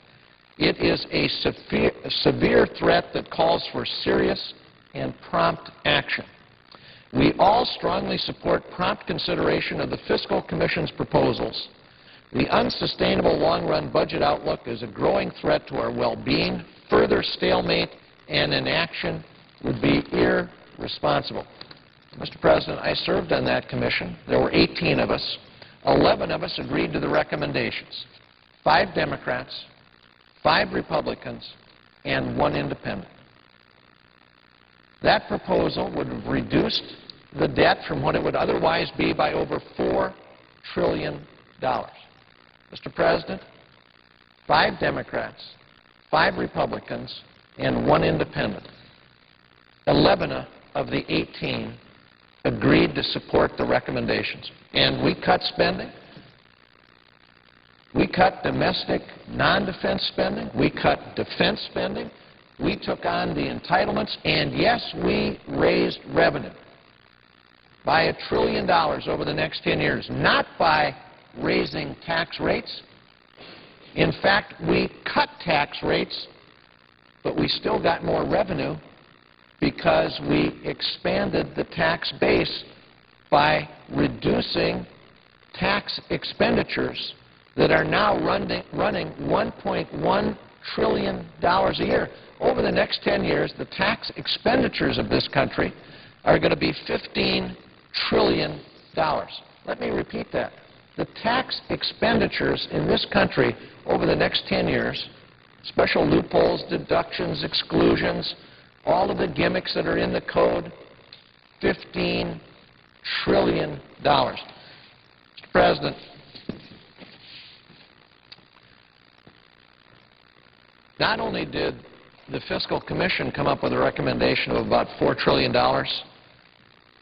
It is a severe, a severe threat that calls for serious and prompt action. We all strongly support prompt consideration of the Fiscal Commission's proposals. The unsustainable long-run budget outlook is a growing threat to our well-being. Further stalemate and inaction would be irresponsible. Mr. President, I served on that commission. There were 18 of us. 11 of us agreed to the recommendations. Five Democrats, five Republicans, and one independent. That proposal would have reduced the debt from what it would otherwise be by over $4 trillion. Mr. President, five Democrats, five Republicans, and one independent. 11 of the 18 agreed to support the recommendations. And we cut spending. We cut domestic non-defense spending. We cut defense spending. We took on the entitlements. And yes, we raised revenue by a trillion dollars over the next 10 years, not by raising tax rates. In fact, we cut tax rates, but we still got more revenue because we expanded the tax base by reducing tax expenditures that are now running, running $1.1 trillion a year. Over the next 10 years, the tax expenditures of this country are going to be 15 trillion dollars. Let me repeat that. The tax expenditures in this country over the next 10 years, special loopholes, deductions, exclusions, all of the gimmicks that are in the code, 15 trillion dollars. Mr. President, not only did the Fiscal Commission come up with a recommendation of about $4 trillion,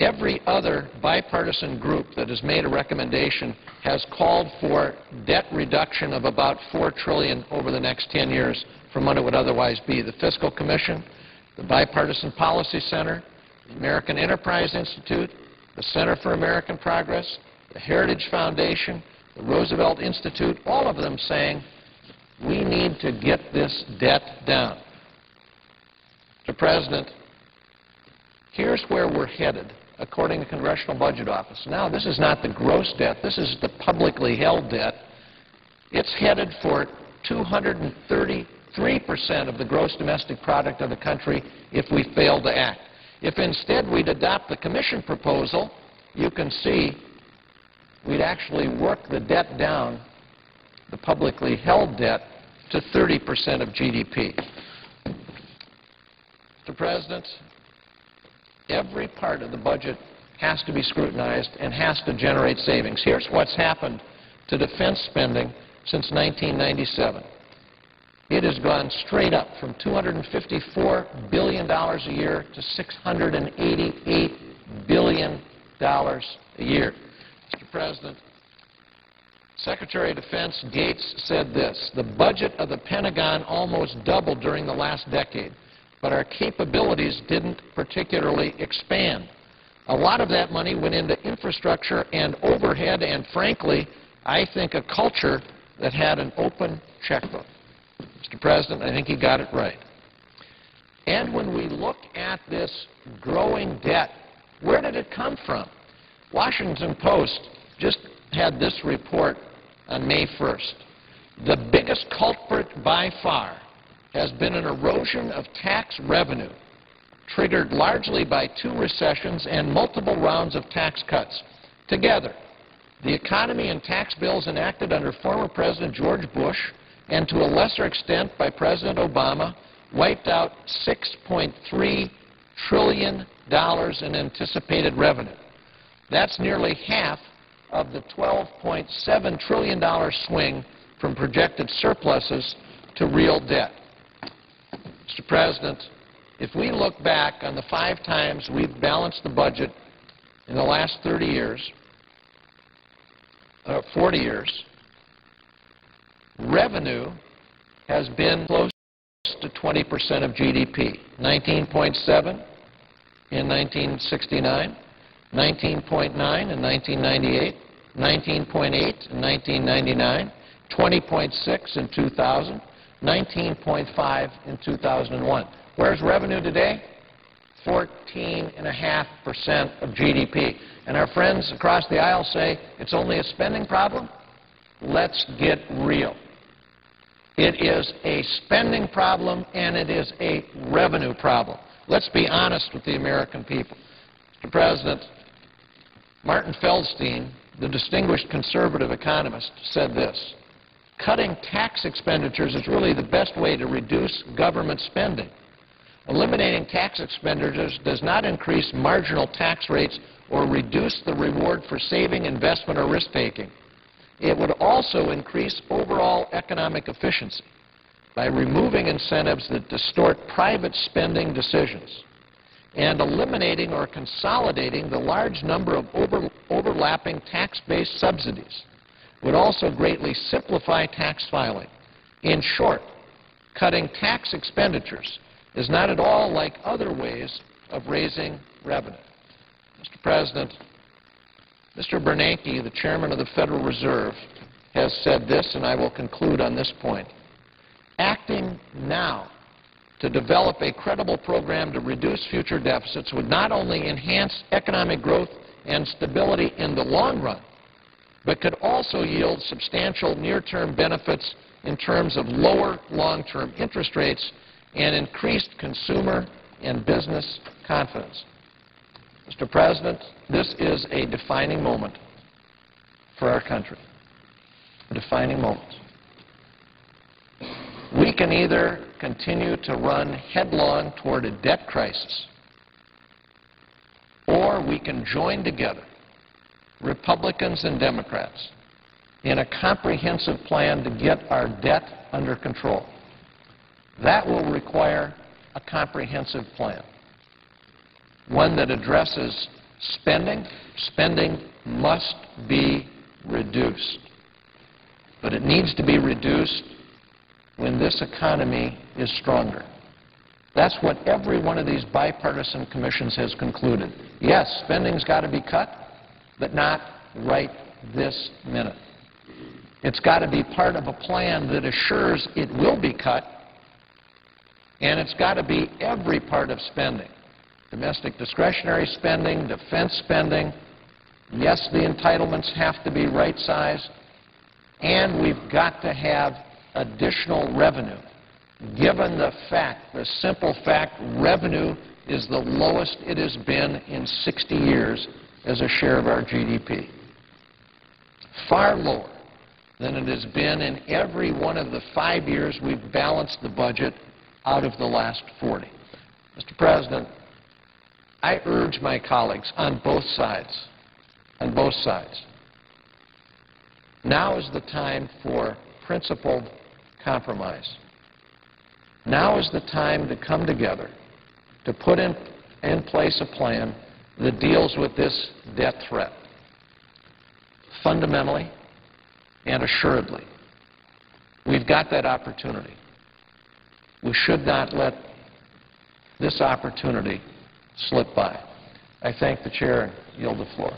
Every other bipartisan group that has made a recommendation has called for debt reduction of about 4 trillion over the next 10 years from what it would otherwise be. The Fiscal Commission, the Bipartisan Policy Center, the American Enterprise Institute, the Center for American Progress, the Heritage Foundation, the Roosevelt Institute, all of them saying we need to get this debt down. Mr. President, here's where we're headed according to the Congressional Budget Office. Now, this is not the gross debt. This is the publicly held debt. It's headed for 233 percent of the gross domestic product of the country if we fail to act. If instead we'd adopt the Commission proposal, you can see we'd actually work the debt down, the publicly held debt, to 30 percent of GDP. Mr. President, every part of the budget has to be scrutinized and has to generate savings. Here's what's happened to defense spending since 1997. It has gone straight up from $254 billion a year to $688 billion a year. Mr. President, Secretary of Defense Gates said this, the budget of the Pentagon almost doubled during the last decade but our capabilities didn't particularly expand. A lot of that money went into infrastructure and overhead and, frankly, I think a culture that had an open checkbook. Mr. President, I think he got it right. And when we look at this growing debt, where did it come from? Washington Post just had this report on May 1st. The biggest culprit by far has been an erosion of tax revenue triggered largely by two recessions and multiple rounds of tax cuts. Together, the economy and tax bills enacted under former President George Bush and to a lesser extent by President Obama wiped out $6.3 trillion in anticipated revenue. That's nearly half of the $12.7 trillion swing from projected surpluses to real debt. Mr. President, if we look back on the five times we've balanced the budget in the last 30 years, uh, 40 years, revenue has been close to 20% of GDP. 19.7 in 1969, 19.9 in 1998, 19.8 in 1999, 20.6 in 2000, 19.5 in 2001. Where's revenue today? 14.5% of GDP. And our friends across the aisle say it's only a spending problem. Let's get real. It is a spending problem and it is a revenue problem. Let's be honest with the American people. Mr. President, Martin Feldstein, the distinguished conservative economist, said this, cutting tax expenditures is really the best way to reduce government spending. Eliminating tax expenditures does not increase marginal tax rates or reduce the reward for saving, investment, or risk-taking. It would also increase overall economic efficiency by removing incentives that distort private spending decisions and eliminating or consolidating the large number of over, overlapping tax-based subsidies would also greatly simplify tax filing. In short, cutting tax expenditures is not at all like other ways of raising revenue. Mr. President, Mr. Bernanke, the chairman of the Federal Reserve, has said this, and I will conclude on this point. Acting now to develop a credible program to reduce future deficits would not only enhance economic growth and stability in the long run, but could also yield substantial near-term benefits in terms of lower long-term interest rates and increased consumer and business confidence. Mr. President, this is a defining moment for our country, a defining moment. We can either continue to run headlong toward a debt crisis, or we can join together Republicans and Democrats, in a comprehensive plan to get our debt under control. That will require a comprehensive plan, one that addresses spending. Spending must be reduced. But it needs to be reduced when this economy is stronger. That's what every one of these bipartisan commissions has concluded. Yes, spending's got to be cut, but not right this minute. It's got to be part of a plan that assures it will be cut, and it's got to be every part of spending. Domestic discretionary spending, defense spending. Yes, the entitlements have to be right-sized, and we've got to have additional revenue, given the fact, the simple fact, revenue is the lowest it has been in 60 years as a share of our GDP. Far lower than it has been in every one of the five years we've balanced the budget out of the last 40. Mr. President, I urge my colleagues on both sides, on both sides, now is the time for principled compromise. Now is the time to come together to put in, in place a plan that deals with this death threat fundamentally and assuredly. We've got that opportunity. We should not let this opportunity slip by. I thank the chair and yield the floor.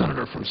Senator from